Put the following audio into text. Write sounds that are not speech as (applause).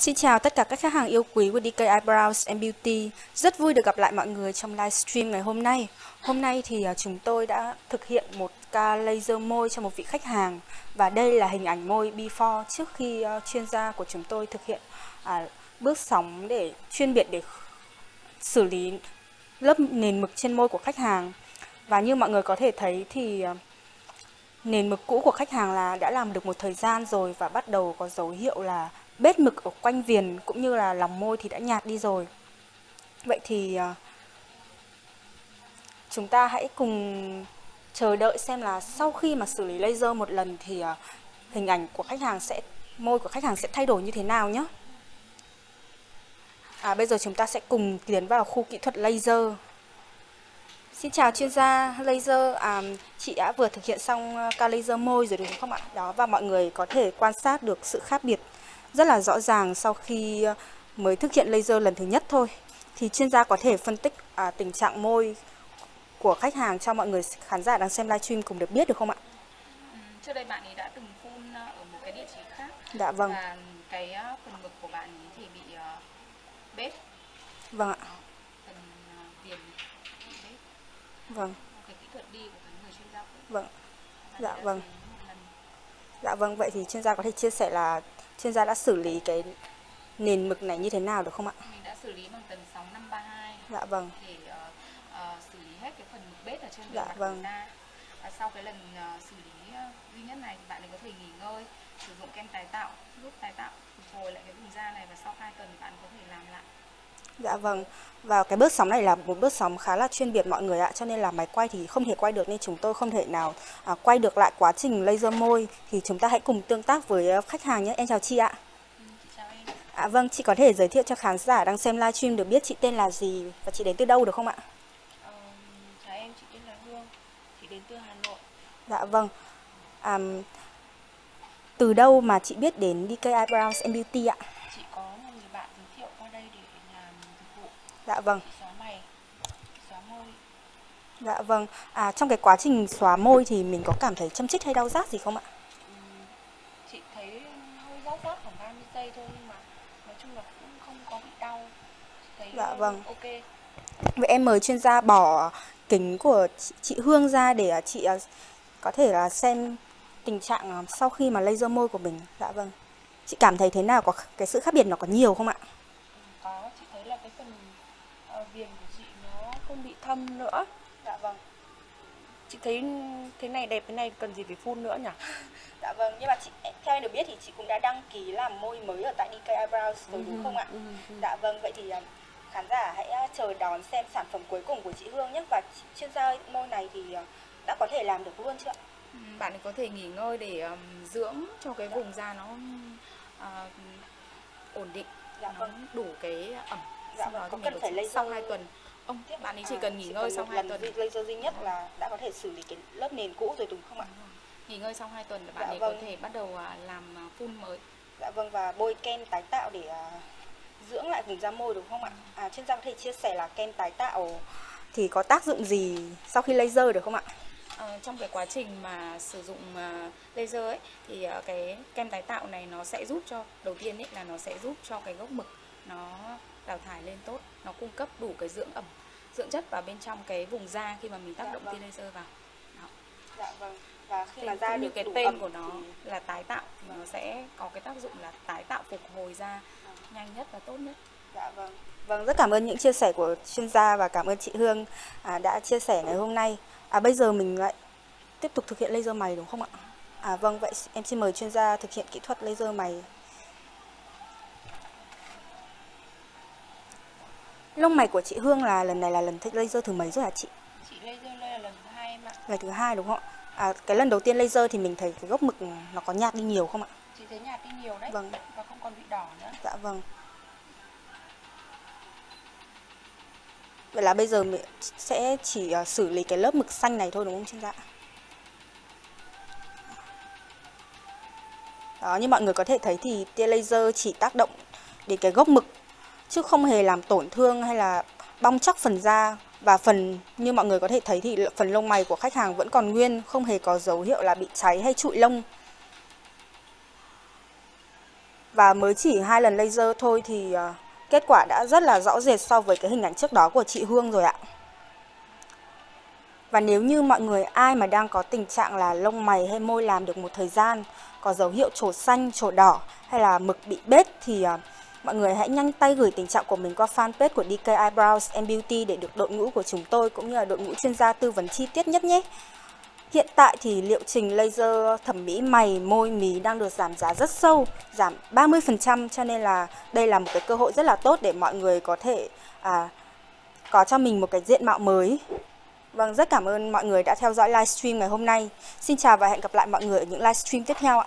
Xin chào tất cả các khách hàng yêu quý của DK Eyebrows and Beauty. Rất vui được gặp lại mọi người trong livestream ngày hôm nay. Hôm nay thì à, chúng tôi đã thực hiện một ca laser môi cho một vị khách hàng và đây là hình ảnh môi before trước khi à, chuyên gia của chúng tôi thực hiện à, bước sóng để chuyên biệt để xử lý lớp nền mực trên môi của khách hàng. Và như mọi người có thể thấy thì à, nền mực cũ của khách hàng là đã làm được một thời gian rồi và bắt đầu có dấu hiệu là bết mực ở quanh viền cũng như là lòng môi thì đã nhạt đi rồi. Vậy thì ờ, chúng ta hãy cùng chờ đợi xem là sau khi mà xử lý laser một lần thì ờ, hình ảnh của khách hàng sẽ môi của khách hàng sẽ thay đổi như thế nào nhé. À, bây giờ chúng ta sẽ cùng tiến vào khu kỹ thuật laser. Xin chào chuyên gia laser, à, chị đã vừa thực hiện xong ờ, ca laser môi rồi đúng không ạ? Đó và mọi người có thể quan sát được sự khác biệt rất là rõ ràng sau khi ờ, mới thực hiện laser lần thứ nhất thôi. Thì chuyên gia có thể phân tích à, tình trạng môi của khách hàng cho mọi người khán giả đang xem livestream cùng được biết được không ạ? Ừ, trước đây bạn ấy đã từng phun ờ, ở một cái địa chỉ khác. Dạ vâng. Và cái ờ, phần ngực của bạn ấy thì bị uh, bết. Vâng ạ. Phần uh, viền bị bết. Vâng. Cái kỹ thuật đi của cái người chuyên gia cũ. Vâng. Dạ vâng. Dạ vâng, vậy thì chuyên gia có thể chia sẻ là chuyên gia đã xử lý cái nền mực này như thế nào được không ạ? Mình đã xử lý bằng tần sóng 532 Dạ vâng. để uh, uh, xử lý hết cái phần mực bết ở trên bề Dạ mặt vâng. da. Và sau cái lần uh, xử lý uh, duy nhất này thì bạn ấy có thể nghỉ ngơi, sử dụng kem tái tạo, giúp tái tạo phục hồi lại cái vùng da này và sau 2 tuần bạn có thể làm lại. Dạ vâng. Và cái bước sóng này là một bước sóng khá là chuyên biệt mọi người ạ, cho nên là máy quay thì không thể quay được nên chúng tôi không thể nào à, quay được lại quá trình laser môi thì chúng ta hãy cùng tương tác với à, khách hàng nhé. Em chào chị ạ. Chào em. À, vâng, chị có thể giới thiệu cho khán giả đang xem livestream được biết chị tên là gì và chị đến từ đâu được không ạ? Ờ, chào em, chị tên là Hương, chị đến từ Hà Nội. Dạ vâng. À, từ đâu mà chị biết đến DK Eyebrows and Beauty ạ? Chị có một người bạn giới thiệu qua đây để làm dịch vụ Dạ vâng. chị xóa mày, xóa môi. Dạ vâng. À, trong cái quá trình xóa môi thì mình có cảm thấy châm chích hay đau rát gì không ạ? Ừm, chị thấy hơi rát rát khoảng 30 giây thôi nhưng mà nói chung là cũng không có bị đau. Chị thấy Dạ vâng. ok. Vậy em mời chuyên gia bỏ kính của chị, chị Hương ra để à, chị à, có thể là xem tình trạng à, sau khi mà laser môi của mình. Dạ vâng. Chị cảm thấy thế nào? Có cái sự khác biệt nó có nhiều không ạ? Ừm, có, chị thấy là cái phần viền của chị nó không bị thâm nữa. Dạ vâng. Chị thấy thế này đẹp thế này cần gì phải phun nữa nhỉ? (laughs) Dạ vâng, nhưng mà chị theo em được biết thì chị cũng đã đăng ký làm môi mới ở tại DK Eyebrows rồi đúng không ạ? Ừ, ừ. Dạ vâng, vậy thì à, khán giả hãy à, chờ đón xem sản phẩm cuối cùng của chị Hương nhé và chuyên gia môi này thì đã có thể làm được luôn chưa ạ? Ừ, Bạn có thể nghỉ ngơi để um, dưỡng cho cái vùng da nó uh, ổn định, Dạ nó vâng. đủ cái ẩm. Dạ Sau vâng, đó có thì cần mình phải phải laser- sau 2 tuần. Ông bạn ấy chỉ cần nghỉ ngơi sau một 2 lần tuần. laser duy nhất là đã có thể xử lý cái lớp nền cũ rồi đúng không ạ? Nghỉ ngơi sau 2 tuần là bạn Dạ ấy vâng. có thể bắt đầu à, làm à, phun mới. Dạ vâng và bôi kem tái tạo để à, dưỡng lại vùng da môi đúng không ạ? À, chuyên gia có thể chia sẻ là kem tái tạo thì có tác dụng gì sau khi laser được không ạ? Ờ, trong cái quá trình mà sử dụng à, laser ấy thì à, cái kem tái tạo này nó sẽ giúp cho đầu tiên ấy là nó sẽ giúp cho cái gốc mực nó đào thải lên tốt, nó cung cấp đủ cái dưỡng ẩm, dưỡng chất vào bên trong cái vùng da khi mà mình tác Dạ động tia vâng. laser vào. Đó. Dạ vâng. Và khi mà da như được cái tên ẩm của nó thì- là tái tạo thì nó sẽ có cái tác dụng là tái tạo phục hồi da nhanh nhất và tốt nhất. Dạ vâng. Vâng, rất cảm ơn những chia sẻ của chuyên gia và cảm ơn chị Hương à, đã chia sẻ ngày hôm nay. À bây giờ mình lại tiếp tục thực hiện laser mày đúng không ạ? À vâng, vậy em xin mời chuyên gia thực hiện kỹ thuật laser mày. Lông mày của chị Hương là lần này là lần laser thứ mấy rồi hả chị? Chị laser đây là lần thứ hai em ạ. Lần thứ hai đúng không ạ? À, cái lần đầu tiên laser thì mình thấy cái gốc mực nó có nhạt đi nhiều không ạ? Chị thấy nhạt đi nhiều đấy Vâng. và không còn bị đỏ nữa. Dạ vâng. Vậy là bây giờ mình sẽ chỉ ờ, xử lý cái lớp mực xanh này thôi đúng không chuyên gia? Đó, như mọi người có thể thấy thì tia laser chỉ tác động đến cái gốc mực chứ không hề làm tổn thương hay là bong chóc phần da và phần như mọi người có thể thấy thì phần lông mày của khách hàng vẫn còn nguyên, không hề có dấu hiệu là bị cháy hay trụi lông. Và mới chỉ hai lần laser thôi thì ờ, kết quả đã rất là rõ rệt so với cái hình ảnh trước đó của chị Hương rồi ạ. Và nếu như mọi người ai mà đang có tình trạng là lông mày hay môi làm được một thời gian, có dấu hiệu trổ xanh, trổ đỏ hay là mực bị bết thì uh, mọi người hãy nhanh tay gửi tình trạng của mình qua fanpage của DK Eyebrows and Beauty để được đội ngũ của chúng tôi cũng như là đội ngũ chuyên gia tư vấn chi tiết nhất nhé. Hiện tại thì liệu trình laser thẩm mỹ mày, môi, mí đang được giảm giá rất sâu, giảm 30% cho nên là đây là một cái cơ hội rất là tốt để mọi người có thể à, có cho mình một cái diện mạo mới. Vâng, rất cảm ơn mọi người đã theo dõi livestream ngày hôm nay. Xin chào và hẹn gặp lại mọi người ở những livestream tiếp theo ạ.